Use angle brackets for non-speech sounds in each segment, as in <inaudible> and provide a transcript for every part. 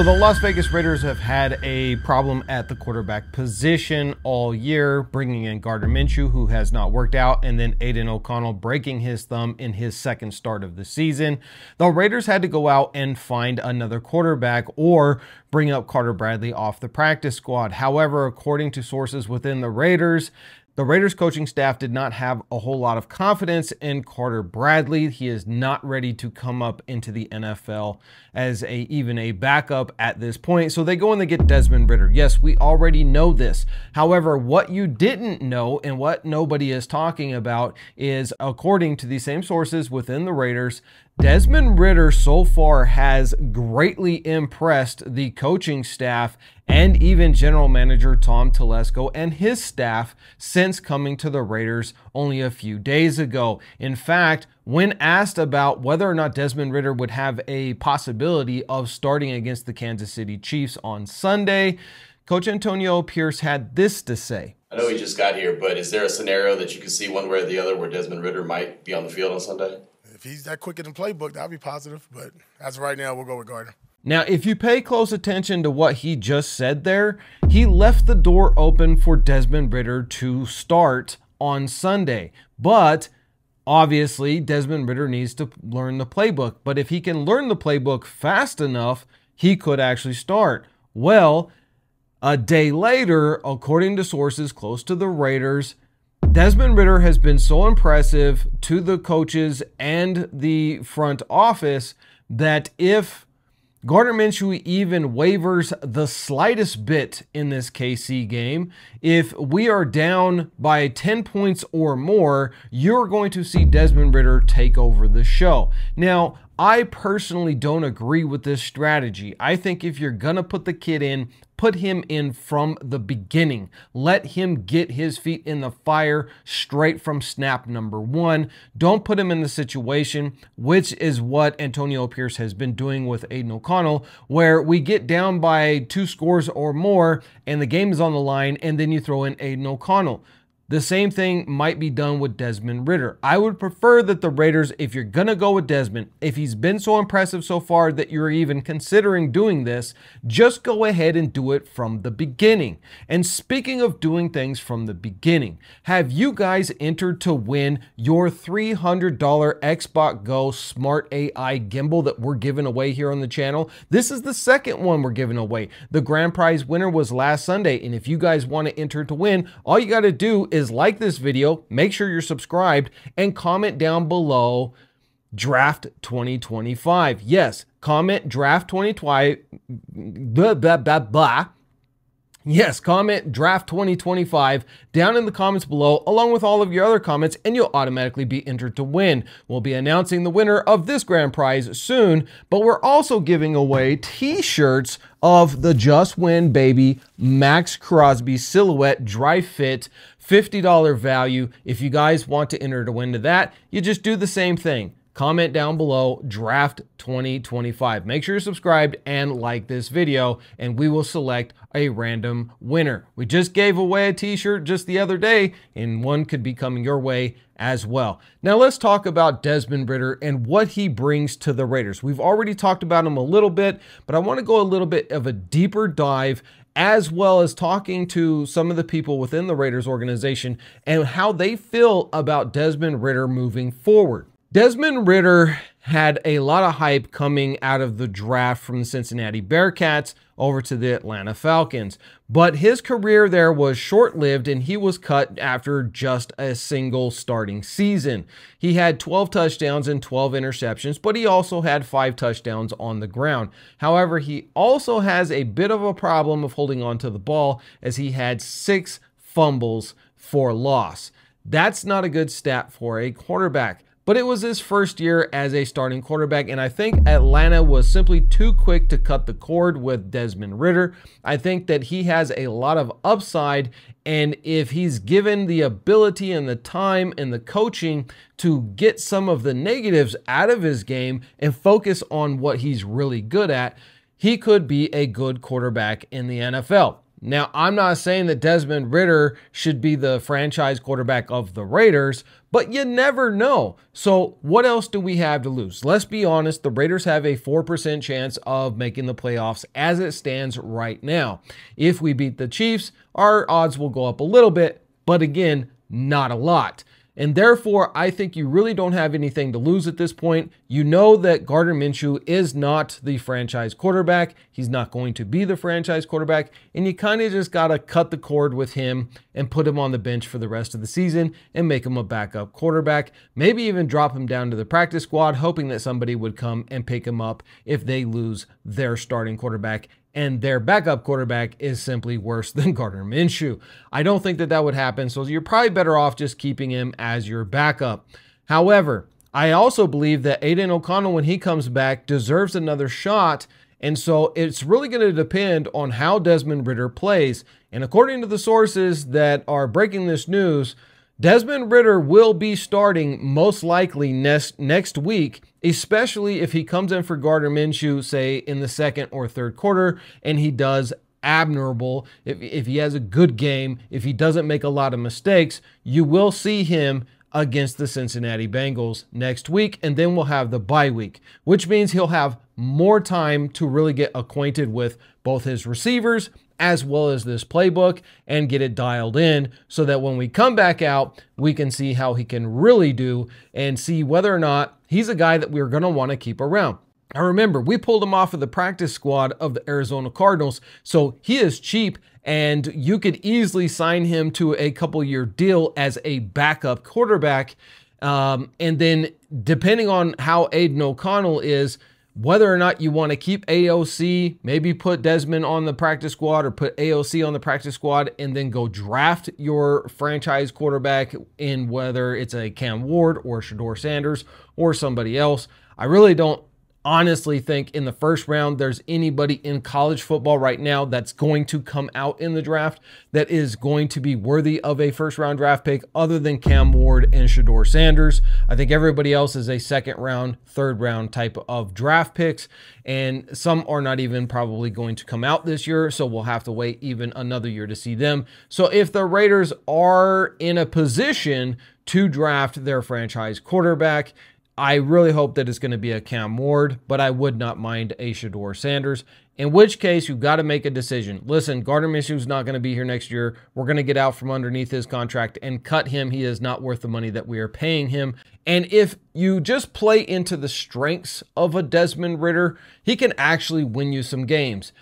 So the Las Vegas Raiders have had a problem at the quarterback position all year, bringing in Gardner Minshew, who has not worked out, and then Aidan O'Connell breaking his thumb in his second start of the season. The Raiders had to go out and find another quarterback or bring up Carter Bradley off the practice squad. However, according to sources within the Raiders, the Raiders coaching staff did not have a whole lot of confidence in Carter Bradley. He is not ready to come up into the NFL as a even a backup at this point. So they go and they get Desmond Ridder. Yes, we already know this. However, what you didn't know and what nobody is talking about is according to these same sources within the Raiders, Desmond Ridder so far has greatly impressed the coaching staff and even general manager Tom Telesco and his staff since coming to the Raiders only a few days ago. In fact, when asked about whether or not Desmond Ridder would have a possibility of starting against the Kansas City Chiefs on Sunday, Coach Antonio Pierce had this to say. I know he just got here, but is there a scenario that you can see one way or the other where Desmond Ridder might be on the field on Sunday? If he's that quick in the playbook, that'll be positive. But as of right now, we'll go with Gardner. Now, if you pay close attention to what he just said there, he left the door open for Desmond Ridder to start on Sunday. But obviously, Desmond Ridder needs to learn the playbook. But if he can learn the playbook fast enough, he could actually start. Well, a day later, according to sources close to the Raiders, Desmond Ridder has been so impressive to the coaches and the front office that if Gardner Minshew even wavers the slightest bit in this KC game. If we are down by 10 points or more, you're going to see Desmond Ridder take over the show. Now, I personally don't agree with this strategy. I think if you're going to put the kid in, put him in from the beginning. Let him get his feet in the fire straight from snap number one. Don't put him in the situation, which is what Antonio Pierce has been doing with Aidan O'Connell, where we get down by two scores or more and the game is on the line, and then you throw in Aidan O'Connell. The same thing might be done with Desmond Ridder. I would prefer that the Raiders, if you're going to go with Desmond, if he's been so impressive so far that you're even considering doing this, just go ahead and do it from the beginning. And speaking of doing things from the beginning, have you guys entered to win your $300 Xbox Go Smart AI gimbal that we're giving away here on the channel? This is the second one we're giving away. The grand prize winner was last Sunday. And if you guys want to enter to win, all you got to do is is like this video, make sure you're subscribed, and comment down below draft 2025. Yes, comment draft 2025. Blah, blah, blah, blah. Yes, comment draft 2025 down in the comments below, along with all of your other comments, and you'll automatically be entered to win. We'll be announcing the winner of this grand prize soon, but we're also giving away t shirts of the Just Win Baby Maxx Crosby Silhouette Dry Fit $50 value. If you guys want to enter to win to that, you just do the same thing. Comment down below, draft 2025. Make sure you're subscribed and like this video, and we will select a random winner. We just gave away a t-shirt just the other day, and one could be coming your way as well. Now let's talk about Desmond Ridder and what he brings to the Raiders. We've already talked about him a little bit, but I want to go a little bit of a deeper dive as well as talking to some of the people within the Raiders organization and how they feel about Desmond Ridder moving forward. Desmond Ridder had a lot of hype coming out of the draft from the Cincinnati Bearcats over to the Atlanta Falcons. But his career there was short lived and he was cut after just a single starting season. He had 12 touchdowns and 12 interceptions, but he also had five touchdowns on the ground. However, he also has a bit of a problem of holding on to the ball as he had six fumbles for loss. That's not a good stat for a quarterback but it was his first year as a starting quarterback, and I think Atlanta was simply too quick to cut the cord with Desmond Ridder. I think that he has a lot of upside, and if he's given the ability and the time and the coaching to get some of the negatives out of his game and focus on what he's really good at, he could be a good quarterback in the NFL. Now, I'm not saying that Desmond Ridder should be the franchise quarterback of the Raiders, but you never know. So, what else do we have to lose? Let's be honest, the Raiders have a 4% chance of making the playoffs as it stands right now. If we beat the Chiefs, our odds will go up a little bit, but again, not a lot. And therefore, I think you really don't have anything to lose at this point. You know that Gardner Minshew is not the franchise quarterback. He's not going to be the franchise quarterback. And you kind of just got to cut the cord with him and put him on the bench for the rest of the season and make him a backup quarterback. Maybe even drop him down to the practice squad, hoping that somebody would come and pick him up if they lose their starting quarterback and their backup quarterback is simply worse <laughs> than Gardner Minshew. I don't think that that would happen, so you're probably better off just keeping him as your backup. However, I also believe that Aidan O'Connell, when he comes back, deserves another shot. And so it's really going to depend on how Desmond Ridder plays. And according to the sources that are breaking this news, Desmond Ridder will be starting most likely next next week, especially if he comes in for Gardner Minshew, say in the second or third quarter, and he does admirable. If, if he has a good game, if he doesn't make a lot of mistakes, you will see him against the Cincinnati Bengals next week, and then we'll have the bye week, which means he'll have more time to really get acquainted with both his receivers as well as this playbook and get it dialed in so that when we come back out, we can see how he can really do and see whether or not he's a guy that we're going to want to keep around. Now remember, we pulled him off of the practice squad of the Arizona Cardinals, so he is cheap and you could easily sign him to a couple year deal as a backup quarterback. Um, and then depending on how Aidan O'Connell is, whether or not you want to keep AOC, maybe put Desmond on the practice squad or put AOC on the practice squad and then go draft your franchise quarterback in whether it's a Cam Ward or Shedeur Sanders or somebody else. I really don't honestly think in the first round there's anybody in college football right now that's going to come out in the draft that is going to be worthy of a first round draft pick other than Cam Ward and Shedeur Sanders. I think everybody else is a second round, third round type of draft picks, and some are not even probably going to come out this year, so we'll have to wait even another year to see them. So if the Raiders are in a position to draft their franchise quarterback, I really hope that it's going to be a Cam Ward, but I would not mind a Shedeur Sanders. In which case, you've got to make a decision. Listen, Gardner Minshew's not going to be here next year. We're going to get out from underneath his contract and cut him. He is not worth the money that we are paying him. And if you just play into the strengths of a Desmond Ridder, he can actually win you some games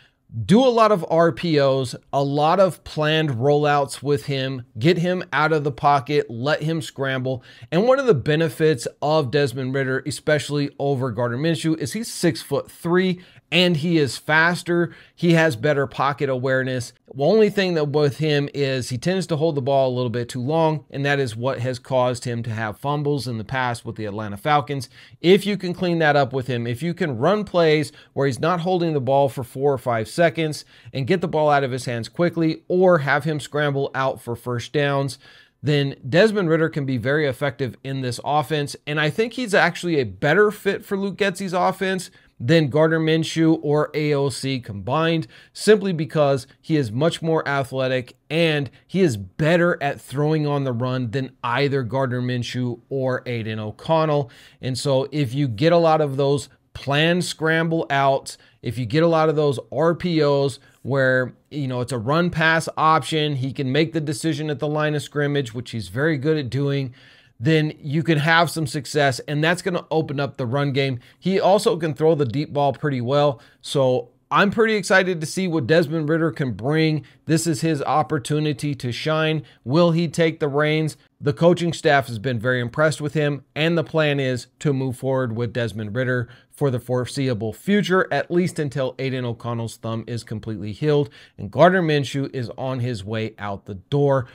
do a lot of RPOs, a lot of planned rollouts with him, get him out of the pocket, let him scramble. And one of the benefits of Desmond Ridder, especially over Gardner Minshew, is he's six foot three and he is faster. He has better pocket awareness. The only thing that with him is he tends to hold the ball a little bit too long, and that is what has caused him to have fumbles in the past with the Atlanta Falcons. If you can clean that up with him, if you can run plays where he's not holding the ball for four or five seconds and get the ball out of his hands quickly, or have him scramble out for first downs, then Desmond Ridder can be very effective in this offense. And I think he's actually a better fit for Luke Getsy's offense than Gardner Minshew or AOC combined, simply because he is much more athletic and he is better at throwing on the run than either Gardner Minshew or Aidan O'Connell. And so if you get a lot of those planned scramble outs, if you get a lot of those RPOs where you know it's a run pass option, he can make the decision at the line of scrimmage, which he's very good at doing then you can have some success, and that's going to open up the run game. He also can throw the deep ball pretty well. So I'm pretty excited to see what Desmond Ridder can bring. This is his opportunity to shine. Will he take the reins? The coaching staff has been very impressed with him, and the plan is to move forward with Desmond Ridder for the foreseeable future, at least until Aidan O'Connell's thumb is completely healed and Gardner Minshew is on his way out the door.